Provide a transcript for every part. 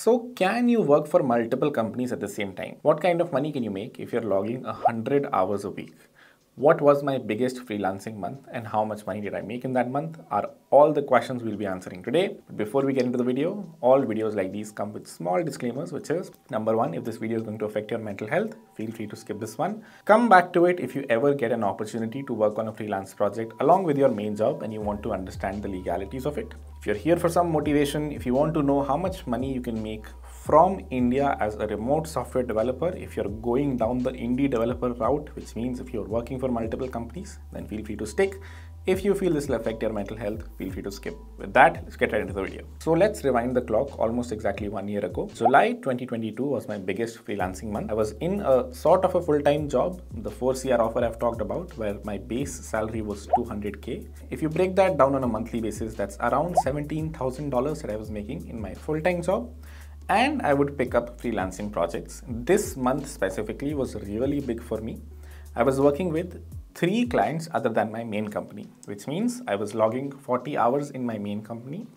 So, can you work for multiple companies at the same time? What kind of money can you make if you're logging 100 hours a week? What was my biggest freelancing month and how much money did I make in that month are all the questions we'll be answering today. But before we get into the video, all videos like these come with small disclaimers, which is number one, if this video is going to affect your mental health, feel free to skip this one. Come back to it if you ever get an opportunity to work on a freelance project along with your main job and you want to understand the legalities of it. If you're here for some motivation, if you want to know how much money you can make from India as a remote software developer, if you're going down the indie developer route, which means if you're working for multiple companies, then feel free to stick. If you feel this will affect your mental health, feel free to skip. With that, let's get right into the video. So let's rewind the clock almost exactly one year ago. July 2022 was my biggest freelancing month. I was in a sort of a full-time job, the 4CR offer I've talked about, where my base salary was 200k. If you break that down on a monthly basis, that's around $17,000 that I was making in my full-time job and I would pick up freelancing projects. This month specifically was really big for me. I was working with three clients other than my main company, which means I was logging 40 hours in my main company.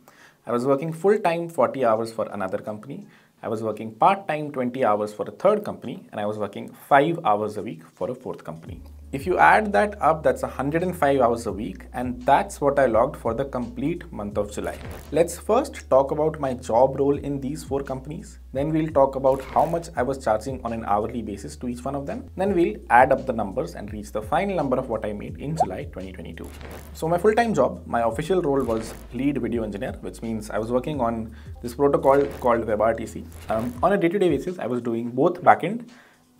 I was working full time 40 hours for another company. I was working part time 20 hours for a third company, and I was working five hours a week for a fourth company. If you add that up, that's 105 hours a week, and that's what I logged for the complete month of July. Let's first talk about my job role in these four companies. Then we'll talk about how much I was charging on an hourly basis to each one of them. Then we'll add up the numbers and reach the final number of what I made in July 2022. So my full-time job, my official role was lead video engineer, which means I was working on this protocol called WebRTC. Um, on a day-to-day -day basis, I was doing both backend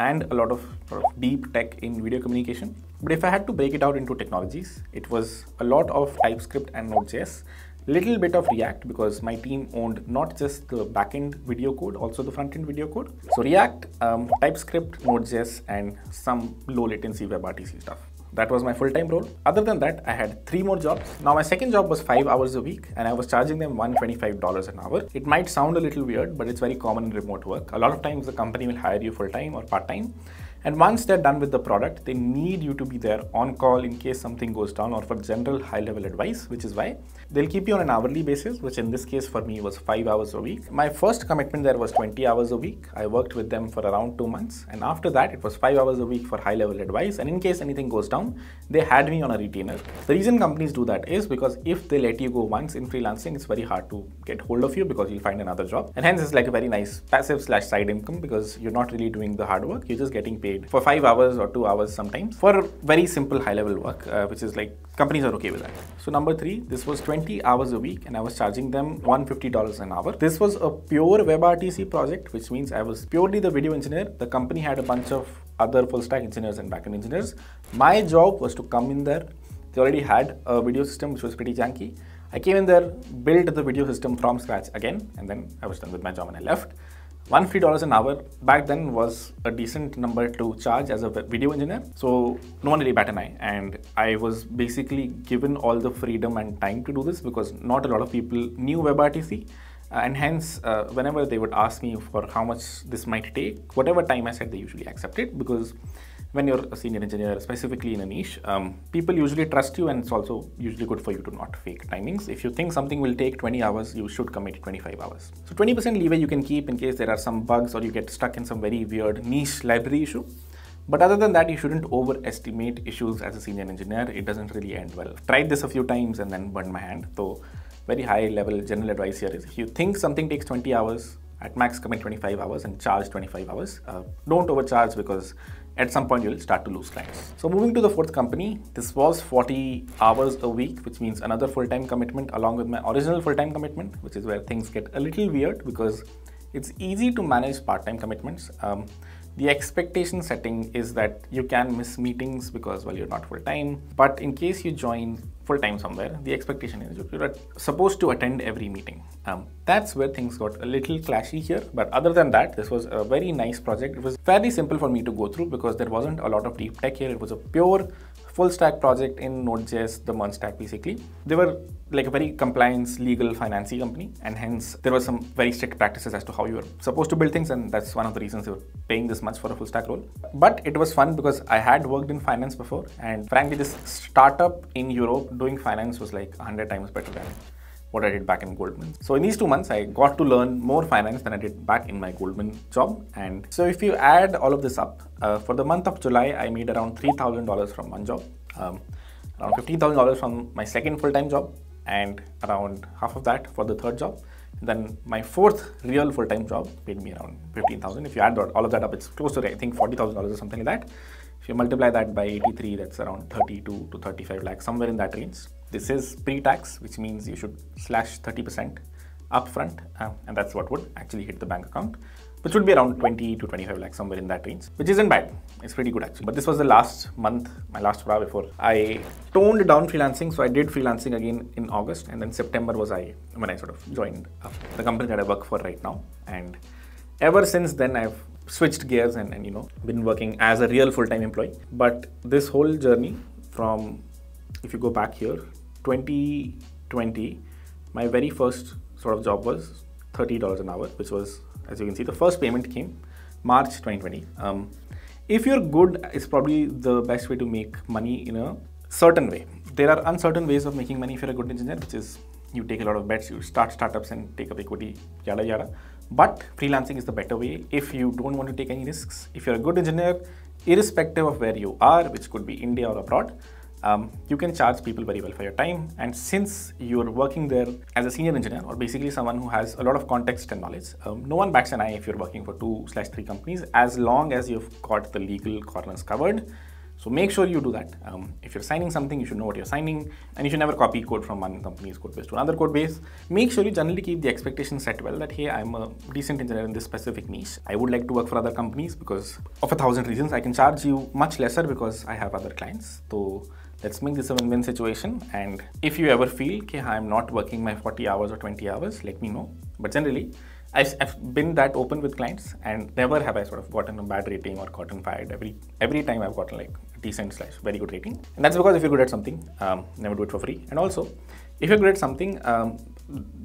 and a lot of sort of deep tech in video communication. But if I had to break it out into technologies, it was a lot of TypeScript and Node.js, little bit of React because my team owned not just the backend video code, also the front-end video code. So React, um, TypeScript, Node.js, and some low latency WebRTC stuff. That was my full-time role. Other than that, I had three more jobs. Now my second job was five hours a week and I was charging them $125 an hour. It might sound a little weird, but it's very common in remote work. A lot of times the company will hire you full-time or part-time and once they're done with the product, they need you to be there on call in case something goes down or for general high level advice, which is why they'll keep you on an hourly basis, which in this case for me was five hours a week. My first commitment there was 20 hours a week. I worked with them for around two months. And after that, it was five hours a week for high level advice. And in case anything goes down, they had me on a retainer. The reason companies do that is because if they let you go once in freelancing, it's very hard to get hold of you because you'll find another job. And hence it's like a very nice passive slash side income because you're not really doing the hard work. You're just getting paid paid for five hours or two hours sometimes for very simple high level work, uh, which is like companies are okay with that. So number three, this was 20 hours a week and I was charging them $150 an hour. This was a pure WebRTC project, which means I was purely the video engineer. The company had a bunch of other full stack engineers and backend engineers. My job was to come in there. They already had a video system which was pretty janky. I came in there, built the video system from scratch again, and then I was done with my job and I left. $150 an hour back then was a decent number to charge as a video engineer. So no one really bat an eye. And I was basically given all the freedom and time to do this because not a lot of people knew WebRTC. Uh, and hence, uh, whenever they would ask me for how much this might take, whatever time I said, they usually accept it because when you're a senior engineer, specifically in a niche, um, people usually trust you and it's also usually good for you to not fake timings. If you think something will take 20 hours, you should commit 25 hours. So 20% leeway you can keep in case there are some bugs or you get stuck in some very weird niche library issue. But other than that, you shouldn't overestimate issues as a senior engineer. It doesn't really end well. Tried this a few times and then burned my hand. So very high level general advice here is if you think something takes 20 hours, at max commit 25 hours and charge 25 hours. Uh, don't overcharge because at some point you'll start to lose clients. So moving to the fourth company, this was 40 hours a week, which means another full-time commitment along with my original full-time commitment, which is where things get a little weird because it's easy to manage part-time commitments. Um, the expectation setting is that you can miss meetings because, well, you're not full-time. But in case you join full-time somewhere, the expectation is you're supposed to attend every meeting. Um, that's where things got a little clashy here. But other than that, this was a very nice project. It was fairly simple for me to go through because there wasn't a lot of deep tech here. It was a pure full stack project in Node.js, the MERN stack basically. They were like a very compliance, legal, financy company, and hence there were some very strict practices as to how you were supposed to build things, and that's one of the reasons they were paying this much for a full stack role. But it was fun because I had worked in finance before, and frankly, this startup in Europe doing finance was like 100 times better than what I did back in Goldman. So in these two months, I got to learn more finance than I did back in my Goldman job. And so if you add all of this up, uh, for the month of July, I made around $3,000 from one job, um, around $15,000 from my second full-time job, and around half of that for the third job. Then my fourth real full-time job paid me around 15,000. If you add all of that up, it's close to I think $40,000 or something like that. If you multiply that by 83, that's around 32 to 35 lakhs, somewhere in that range. This is pre-tax, which means you should slash 30% upfront, uh, and that's what would actually hit the bank account, which would be around 20 to 25 lakhs, somewhere in that range, which isn't bad. It's pretty good actually. But this was the last month, my last hour before I toned down freelancing. So I did freelancing again in August, and then September was I when I sort of joined the company that I work for right now, and ever since then I've switched gears and, and you know been working as a real full-time employee but this whole journey from if you go back here 2020 my very first sort of job was $30 an hour which was as you can see the first payment came march 2020 um, if you're good it's probably the best way to make money in a certain way. There are uncertain ways of making money if you're a good engineer which is you take a lot of bets you start startups and take up equity yada yada. But freelancing is the better way if you don't want to take any risks. If you're a good engineer, irrespective of where you are, which could be India or abroad, um, you can charge people very well for your time. And since you're working there as a senior engineer or basically someone who has a lot of context and knowledge, um, no one backs an eye if you're working for two slash three companies as long as you've got the legal corners covered so make sure you do that. Um, if you're signing something, you should know what you're signing, and you should never copy code from one company's code base to another code base. Make sure you generally keep the expectations set well that hey, I'm a decent engineer in this specific niche. I would like to work for other companies because of a thousand reasons. I can charge you much lesser because I have other clients. So let's make this a win-win situation. And if you ever feel okay, I'm not working my 40 hours or 20 hours, let me know. But generally, I've, been that open with clients and never have I sort of gotten a bad rating or gotten fired. Every every time I've gotten like a decent slash very good rating. And that's because if you're good at something, um, never do it for free. And also, if you're good at something, um,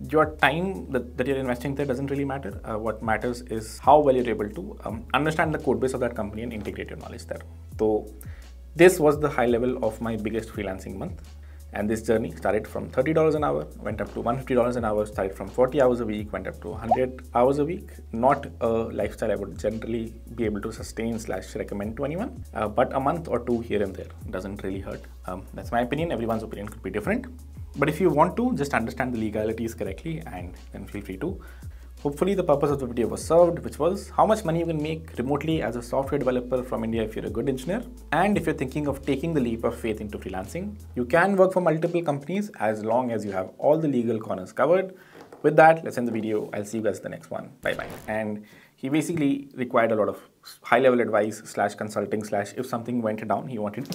your time that, that, you're investing there doesn't really matter. Uh, what matters is how well you're able to um, understand the code base of that company and integrate your knowledge there. So this was the high level of my biggest freelancing month. And this journey started from $30 an hour, went up to $150 an hour, started from 40 hours a week, went up to 100 hours a week. Not a lifestyle I would generally be able to sustain slash recommend to anyone, uh, but a month or two here and there doesn't really hurt. Um, that's my opinion. Everyone's opinion could be different. But if you want to, just understand the legalities correctly and then feel free to Hopefully the purpose of the video was served, which was how much money you can make remotely as a software developer from India if you're a good engineer. And if you're thinking of taking the leap of faith into freelancing, you can work for multiple companies as long as you have all the legal corners covered. With that, let's end the video. I'll see you guys in the next one. Bye bye. And he basically required a lot of high level advice slash consulting slash if something went down, he wanted.